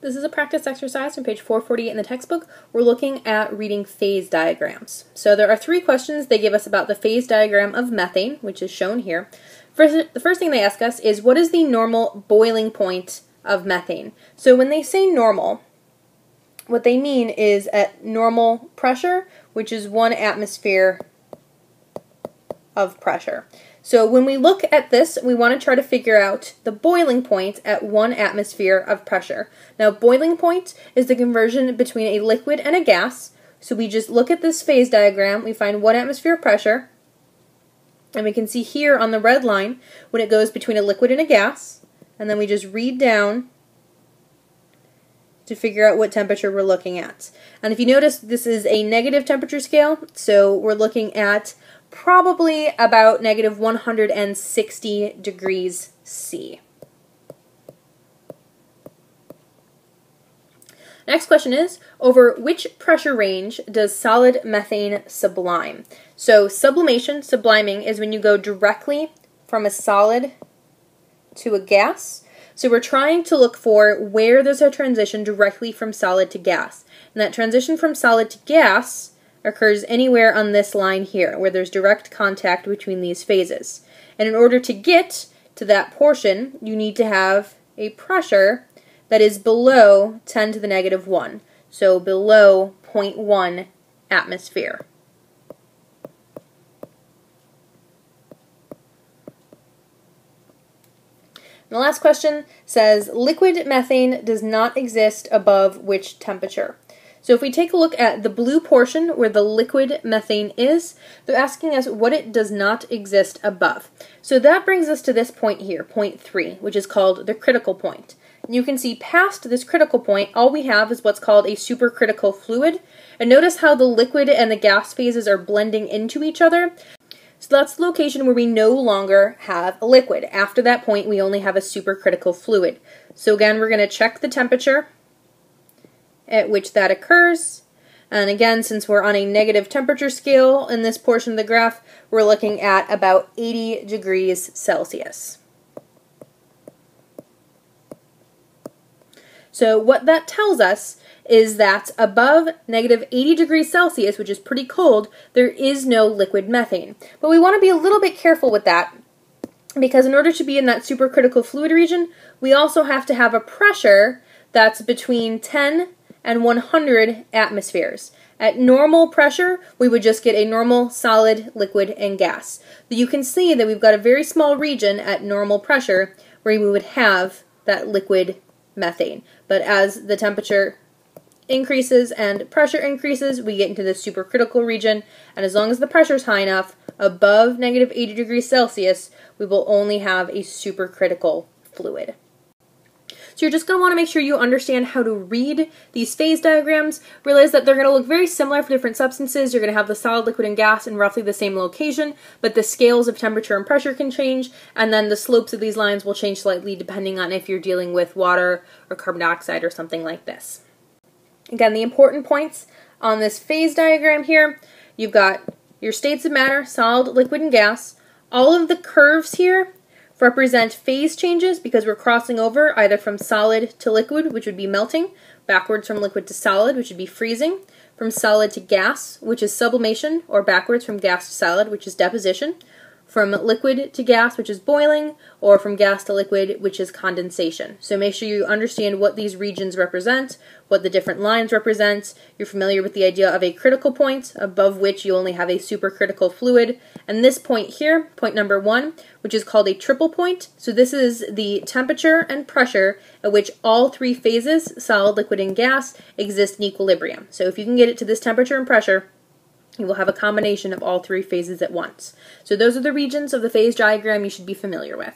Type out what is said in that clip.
This is a practice exercise from page 448 in the textbook. We're looking at reading phase diagrams. So there are three questions they give us about the phase diagram of methane, which is shown here. First, the first thing they ask us is what is the normal boiling point of methane? So when they say normal, what they mean is at normal pressure, which is one atmosphere of pressure. So when we look at this, we want to try to figure out the boiling point at one atmosphere of pressure. Now, boiling point is the conversion between a liquid and a gas. So we just look at this phase diagram, we find one atmosphere of pressure, and we can see here on the red line when it goes between a liquid and a gas, and then we just read down to figure out what temperature we're looking at. And if you notice, this is a negative temperature scale, so we're looking at probably about negative 160 degrees C. Next question is, over which pressure range does solid methane sublime? So sublimation, subliming, is when you go directly from a solid to a gas. So we're trying to look for where there's a transition directly from solid to gas. And that transition from solid to gas occurs anywhere on this line here, where there's direct contact between these phases. And in order to get to that portion, you need to have a pressure that is below 10 to the negative 1, so below 0.1 atmosphere. The last question says liquid methane does not exist above which temperature? So if we take a look at the blue portion where the liquid methane is, they're asking us what it does not exist above. So that brings us to this point here, point 3, which is called the critical point. And you can see past this critical point, all we have is what's called a supercritical fluid. And notice how the liquid and the gas phases are blending into each other. So that's the location where we no longer have a liquid. After that point, we only have a supercritical fluid. So again, we're going to check the temperature at which that occurs. And again, since we're on a negative temperature scale in this portion of the graph, we're looking at about 80 degrees Celsius. So what that tells us is that above negative 80 degrees Celsius, which is pretty cold, there is no liquid methane. But we want to be a little bit careful with that because in order to be in that supercritical fluid region, we also have to have a pressure that's between 10 and 100 atmospheres. At normal pressure, we would just get a normal solid, liquid, and gas. But you can see that we've got a very small region at normal pressure where we would have that liquid methane. But as the temperature increases and pressure increases, we get into the supercritical region, and as long as the pressure is high enough, above negative 80 degrees Celsius, we will only have a supercritical fluid. So you're just going to want to make sure you understand how to read these phase diagrams. Realize that they're going to look very similar for different substances. You're going to have the solid, liquid, and gas in roughly the same location, but the scales of temperature and pressure can change, and then the slopes of these lines will change slightly depending on if you're dealing with water or carbon dioxide or something like this. Again, the important points on this phase diagram here, you've got your states of matter, solid, liquid, and gas. All of the curves here represent phase changes because we're crossing over either from solid to liquid, which would be melting, backwards from liquid to solid, which would be freezing, from solid to gas, which is sublimation, or backwards from gas to solid, which is deposition, from liquid to gas, which is boiling, or from gas to liquid, which is condensation. So make sure you understand what these regions represent, what the different lines represent. You're familiar with the idea of a critical point, above which you only have a supercritical fluid. And this point here, point number one, which is called a triple point. So this is the temperature and pressure at which all three phases, solid, liquid, and gas, exist in equilibrium. So if you can get it to this temperature and pressure, you will have a combination of all three phases at once. So those are the regions of the phase diagram you should be familiar with.